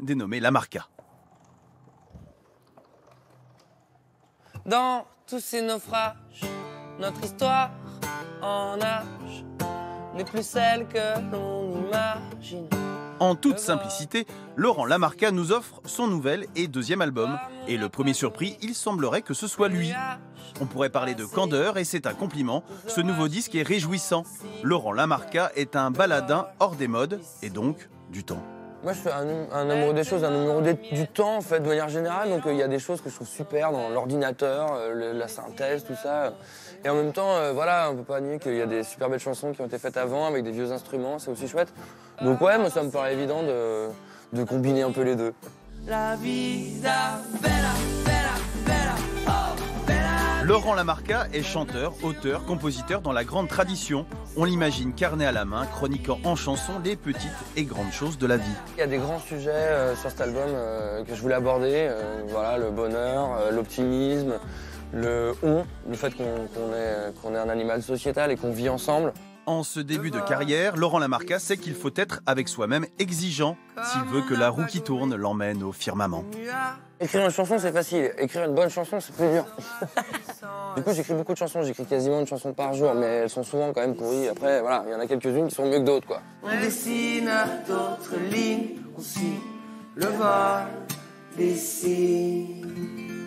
dénommé Lamarca. Dans tous ces naufrages, notre histoire en âge n'est plus celle que l'on imagine. En toute simplicité, Laurent Lamarca nous offre son nouvel et deuxième album. Et le premier surpris, il semblerait que ce soit lui. On pourrait parler de candeur et c'est un compliment. Ce nouveau disque est réjouissant. Laurent Lamarca est un baladin hors des modes et donc du temps. Moi, je suis un, un amoureux des choses, un amoureux des- du temps, en fait, de manière générale. Donc, euh, il y a des choses que je trouve super dans l'ordinateur, euh, la synthèse, tout ça. Et en même temps, euh, voilà, on peut pas nier qu'il y a des super belles chansons qui ont été faites avant avec des vieux instruments, c'est aussi chouette. Donc, ouais, moi, ça me paraît évident de, de combiner un peu les deux. La vida Laurent Lamarca est chanteur, auteur, compositeur dans la grande tradition. On l'imagine carnet à la main, chroniquant en chansons les petites et grandes choses de la vie. Il y a des grands sujets euh, sur cet album euh, que je voulais aborder. euh, voilà, le bonheur, l'optimisme, le on, le fait qu'on est, qu'on est un animal sociétal et qu'on vit ensemble. En ce début de carrière, Laurent Lamarca sait qu'il faut être avec soi-même exigeant s'il veut que la roue qui tourne l'emmène au firmament. Écrire une chanson, c'est facile. Écrire une bonne chanson, c'est plus dur. du coup, j'écris beaucoup de chansons. J'écris quasiment une chanson par jour, mais elles sont souvent quand même pourries. Après, voilà, il y en a quelques-unes qui sont mieux que d'autres, quoi. On dessine d'autres lignes, on suit le signes.